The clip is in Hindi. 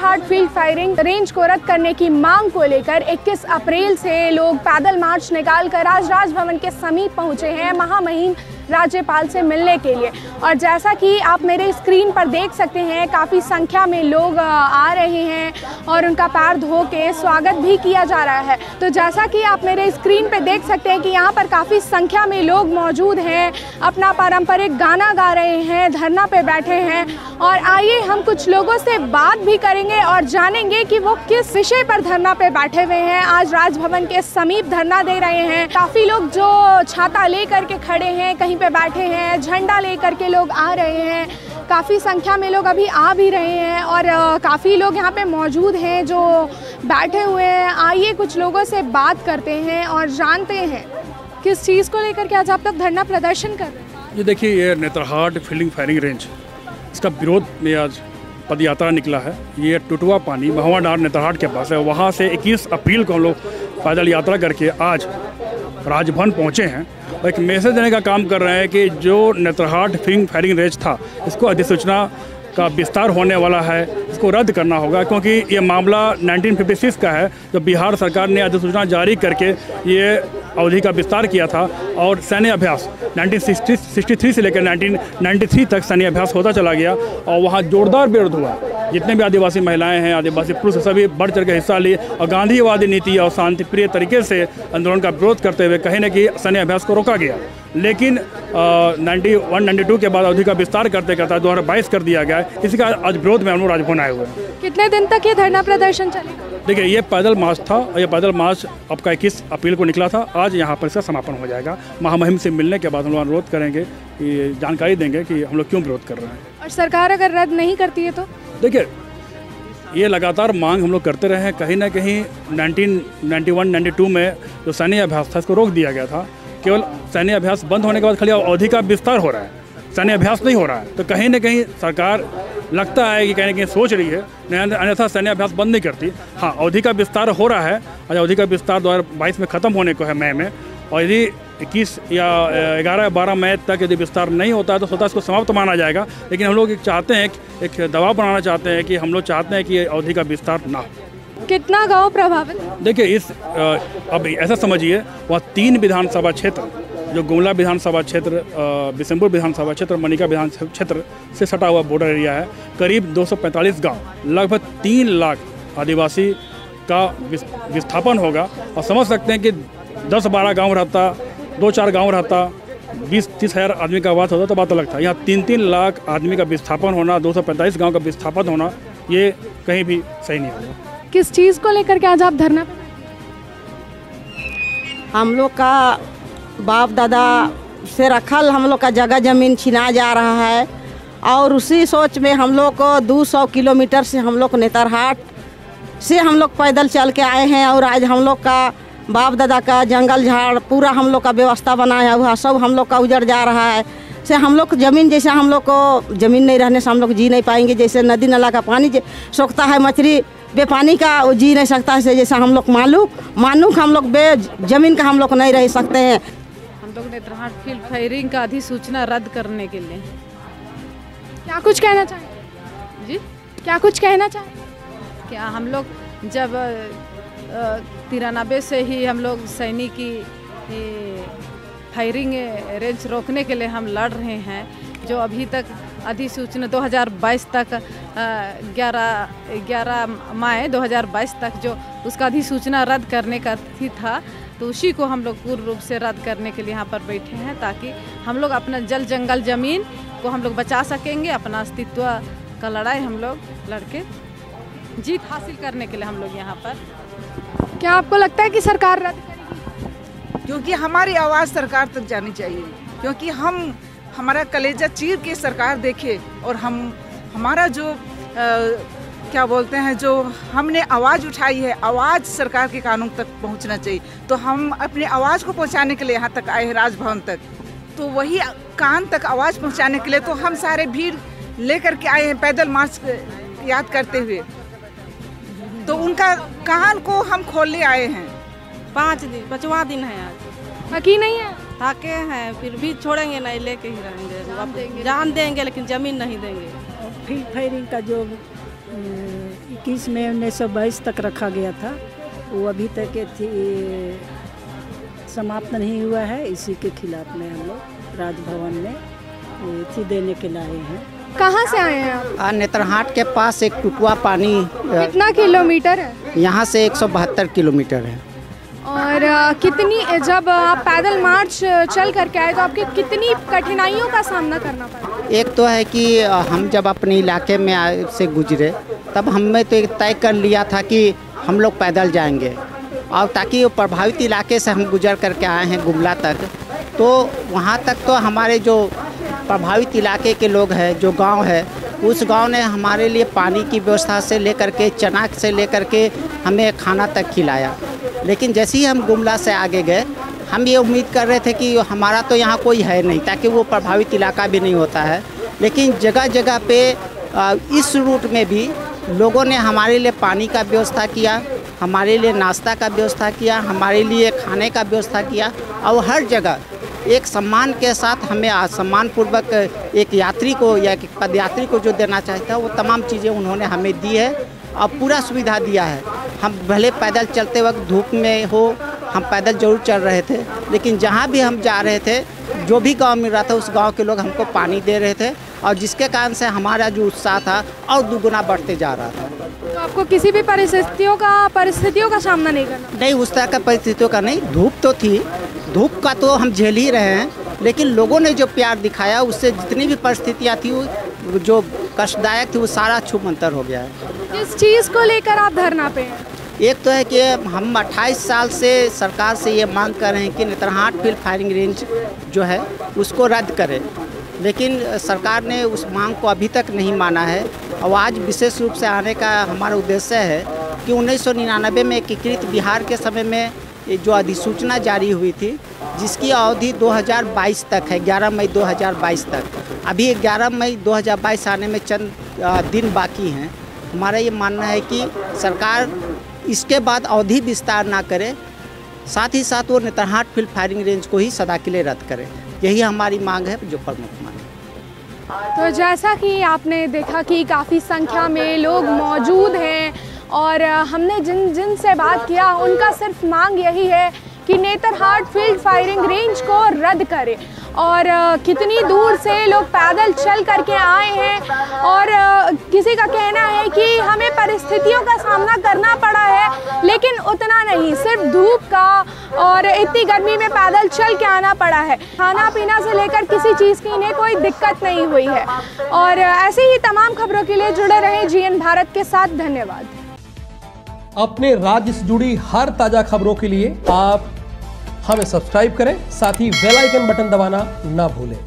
नेतरहाट फ़ील्ड फायरिंग रेंज को रद्द करने की मांग को लेकर 21 अप्रैल से लोग पैदल मार्च निकालकर आज राजभवन के समीप पहुँचे हैं। महामहिम राज्यपाल से मिलने के लिए। और जैसा कि आप मेरे स्क्रीन पर देख सकते हैं, काफ़ी संख्या में लोग आ रहे हैं और उनका पैर धो के स्वागत भी किया जा रहा है। तो जैसा कि आप मेरे स्क्रीन पर देख सकते हैं कि यहाँ पर काफ़ी संख्या में लोग मौजूद हैं, अपना पारंपरिक गाना गा रहे हैं, धरना पे बैठे हैं। और आइए हम कुछ लोगों से बात भी करेंगे और जानेंगे कि वो किस विषय पर धरना पे बैठे हुए हैं। आज राजभवन के समीप धरना दे रहे हैं। काफ़ी लोग जो छाता लेकर के खड़े हैं, कहीं पे बैठे हैं, झंडा लेकर के लोग आ रहे हैं। काफ़ी संख्या में लोग अभी आ भी रहे हैं और काफ़ी लोग यहाँ पे मौजूद हैं जो बैठे हुए हैं। आइए कुछ लोगों से बात करते हैं और जानते हैं किस चीज़ को लेकर के आज आप लोग धरना प्रदर्शन कर रहे हैं। ये देखिए, ये नेत्रहाट फील्डिंग फायरिंग रेंज। इसका विरोध में आज पद यात्रा निकला है। ये टुटवा पानी महुआ डार नेत्रहाट के पास है। वहाँ से 21 अप्रैल को हम लोग पैदल यात्रा करके आज राजभवन पहुँचे हैं। एक मैसेज देने का काम कर रहे हैं कि जो नेत्रहाट फिंग फायरिंग रेंज था, इसको अधिसूचना का विस्तार होने वाला है, इसको रद्द करना होगा, क्योंकि ये मामला 1956 का है जब बिहार सरकार ने अधिसूचना जारी करके ये अवधि का विस्तार किया था, और सैन्य अभ्यास 1963 से लेकर 1993 तक सैन्य अभ्यास होता चला गया, और वहाँ जोरदार विरोध हुआ। जितने भी आदिवासी महिलाएँ हैं, आदिवासी पुरुष, सभी बढ़ चढ़ के हिस्सा लिए और गांधीवादी नीति और शांतिप्रिय तरीके से आंदोलन का विरोध करते हुए कहीं ना कहीं सैन्य अभ्यास को रोका गया। लेकिन नाइन्टी वन, नाइन्टी टू के बाद अवधि का विस्तार करते करता दो हज़ार बाईस कर दिया गया। इसी का आज विरोध में हम राजभवन आए हुए कितने दिन तक ये धरना प्रदर्शन चलेगा? देखिए ये पैदल मार्च था और ये पैदल मार्च आपका इक्कीस अप्रैल को निकला था। आज यहाँ पर इसका समापन हो जाएगा। महामहिम से मिलने के बाद हम लोग अनुरोध करेंगे कि जानकारी देंगे कि हम लोग क्यों विरोध कर रहे हैं। और सरकार अगर रद्द नहीं करती है तो? देखिए ये लगातार मांग हम लोग करते रहे हैं। कहीं ना कहीं 1991 92 में जो सैन्य अभ्यास था इसको रोक दिया गया था। केवल सैन्य अभ्यास बंद होने के बाद खाली अवधि का विस्तार हो रहा है। सैन्य अभ्यास नहीं हो रहा है। तो कहीं ना कहीं सरकार लगता है कि कहीं ना कहीं सोच रही है। अन्यथा सैन्य अभ्यास बंद नहीं करती। हाँ अवधि का विस्तार हो रहा है। और अवधि का विस्तार दो हज़ार बाईस में ख़त्म होने को है मई में। और यदि इक्कीस या ग्यारह बारह मई तक यदि विस्तार नहीं होता है तो स्वतः इसको समाप्त माना जाएगा। लेकिन हम लोग चाहते हैं एक दबाव बनाना चाहते हैं कि हम लोग चाहते हैं कि अवधि का विस्तार ना हो। कितना गाँव प्रभावित? देखिए इस अब ऐसा समझिए वह तीन विधानसभा क्षेत्र जो गुमला विधानसभा क्षेत्र बिशनपुर विधानसभा क्षेत्र मनिका विधान क्षेत्र से सटा हुआ बॉर्डर एरिया है। करीब 245 गाँव लगभग तीन लाख आदिवासी का विस्थापन होगा और समझ सकते हैं कि 10-12 गाँव रहता दो चार गाँव रहता बीस तीस हज़ार आदमी का आवास होता तो बात अलग था। यहाँ तीन तीन लाख आदमी का विस्थापन होना दो सौ पैंतालीस गाँव का विस्थापन होना ये कहीं भी सही नहीं होगा। किस चीज़ को लेकर के आज आप धरना? हम लोग का बाप दादा से रखल हम लोग का जगह ज़मीन छिना जा रहा है और उसी सोच में हम लोग को 200 किलोमीटर से हम लोग नेतरहाट से हम लोग पैदल चल के आए हैं और आज हम लोग का बाप दादा का जंगल झाड़ पूरा हम लोग का व्यवस्था बनाया हुआ सब हम लोग का उजड़ जा रहा है से हम लोग ज़मीन जैसे हम लोग को ज़मीन नहीं रहने से हम लोग जी नहीं पाएँगे जैसे नदी नाला का पानी सोखता है मछली बेपानी का जी नहीं सकता है जैसा हम लोग मालूक मानूक हम लोग बे ज़मीन का हम लोग नहीं रह सकते हैं हम लोग नेत्रहाट फ़ील्ड फायरिंग का अधिसूचना रद्द करने के लिए। क्या कुछ कहना चाहें? जी? क्या कुछ कहना चाहें? क्या हम लोग जब तिरानबे से ही हम लोग सैनिक की फायरिंग रेंज रोकने के लिए हम लड़ रहे हैं, जो अभी तक अधिसूचना 2022 तक 11 11 मई 2022 तक जो उसका अधिसूचना रद्द करने का ही था तो उसी को हम लोग पूर्ण रूप से रद्द करने के लिए यहाँ पर बैठे हैं ताकि हम लोग अपना जल जंगल ज़मीन को हम लोग बचा सकेंगे अपना अस्तित्व का लड़ाई हम लोग लड़के जीत हासिल करने के लिए हम लोग यहाँ पर। क्या आपको लगता है कि सरकार रद्द करेगी? क्योंकि हमारी आवाज़ सरकार तक जानी चाहिए क्योंकि हम हमारा कलेजा चीर के सरकार देखे और हम हमारा जो आ, क्या बोलते हैं जो हमने आवाज़ उठाई है आवाज़ सरकार के कानून तक पहुँचना चाहिए। तो हम अपनी आवाज़ को पहुँचाने के लिए यहाँ तक आए हैं राजभवन तक। तो वही कान तक आवाज़ पहुँचाने के लिए तो हम सारे भीड़ लेकर के आए हैं पैदल मार्च याद करते हुए। तो उनका कान को हम खोलने आए हैं। पाँच दिन पाँचवा दिन है आज। बाकी नहीं है? थाके हैं फिर भी छोड़ेंगे नहीं लेके ही रहेंगे। जान देंगे। लेकिन ज़मीन नहीं देंगे। फ़ील्ड फायरिंग का जो 21 में उन्नीस सौ बाईस तक रखा गया था। वो अभी तक थी समाप्त नहीं हुआ है। इसी के खिलाफ में हम लोग राजभवन में थी देने के लाए हैं। कहाँ से आए हैं आप? नेत्रहाट के पास एक टुटुआ पानी कितना किलोमीटर है? यहाँ से एक सौ बहत्तर किलोमीटर है। और कितनी जब आप पैदल मार्च चल करके आए तो आपके कितनी कठिनाइयों का सामना करना पड़ा? एक तो है कि हम जब अपने इलाके में से गुजरे, तब हमने तो तय कर लिया था कि हम लोग पैदल जाएँगे। और ताकि प्रभावित इलाके से हम गुजर करके आए हैं गुमला तक तो वहाँ तक तो हमारे जो प्रभावित इलाके के लोग हैं, जो गाँव है, उस गाँव ने हमारे लिए पानी की व्यवस्था से लेकर के, चना से लेकर के हमें खाना तक खिलाया। लेकिन जैसे ही हम गुमला से आगे गए हम ये उम्मीद कर रहे थे कि हमारा तो यहाँ कोई है नहीं, ताकि वो प्रभावित इलाका भी नहीं होता है। लेकिन जगह जगह पे इस रूट में भी लोगों ने हमारे लिए पानी का व्यवस्था किया, हमारे लिए नाश्ता का व्यवस्था किया, हमारे लिए खाने का व्यवस्था किया, और हर जगह एक सम्मान के साथ हमें सम्मानपूर्वक एक यात्री को या एक पदयात्री को जो देना चाहता है, वो तमाम चीज़ें उन्होंने हमें दी है, और पूरा सुविधा दिया है। हम भले पैदल चलते वक्त धूप में हो हम पैदल ज़रूर चल रहे थे लेकिन जहाँ भी हम जा रहे थे जो भी गाँव मिल रहा था उस गाँव के लोग हमको पानी दे रहे थे और जिसके कारण से हमारा जो उत्साह था और दुगुना बढ़ते जा रहा था। तो आपको किसी भी परिस्थितियों का परिस्थितियों का सामना नहीं करना? नहीं उस तरह का परिस्थितियों का नहीं धूप तो थी। धूप का तो हम झेल ही रहे हैं लेकिन लोगों ने जो प्यार दिखाया उससे जितनी भी परिस्थितियाँ थी जो कष्टदायक थी वो सारा छुमंतर हो गया है। किस चीज़ को लेकर आप धरना पे हैं? एक तो है कि हम 28 साल से सरकार से ये मांग कर रहे हैं कि नेत्रहाट फ़ील्ड फायरिंग रेंज जो है, उसको रद्द करें। लेकिन सरकार ने उस मांग को अभी तक नहीं माना है। और आज विशेष रूप से आने का हमारा उद्देश्य है कि उन्नीस सौ निन्यानवे में एकीकृत बिहार के समय में जो अधिसूचना जारी हुई थी, जिसकी अवधि 2022 तक है 11 मई 2022 तक। अभी 11 मई 2022 आने में चंद दिन बाकी हैं। हमारा ये मानना है कि सरकार इसके बाद अवधि विस्तार ना करे, साथ ही साथ वो नेतरहाट फ़ील्ड फायरिंग रेंज को ही सदा के लिए रद्द करे। यही हमारी मांग है, जो प्रमुख मांग है। तो जैसा कि आपने देखा कि काफ़ी संख्या में लोग मौजूद हैं और हमने जिन जिन से बात किया, उनका सिर्फ़ मांग यही है कि नेतरहाट फ़ील्ड फायरिंग रेंज को रद्द करें। और, कितनी दूर से लोग पैदल चल करके आए हैं और, किसी का कहना है परिस्थितियों का सामना करना पड़ा है, लेकिन उतना नहीं, सिर्फ़ धूप का और इतनी गर्मी में पैदल चल के आना पड़ा है। खाना पीना से लेकर किसी चीज़ की इन्हें कोई दिक्कत नहीं हुई है। और ऐसे ही तमाम खबरों के लिए जुड़े रहे जीएन भारत के साथ। धन्यवाद। अपने राज्य से जुड़ी हर ताज़ा खबरों के लिए आप हमें सब्सक्राइब करें, साथ ही बेल आइकन बटन दबाना ना भूलें।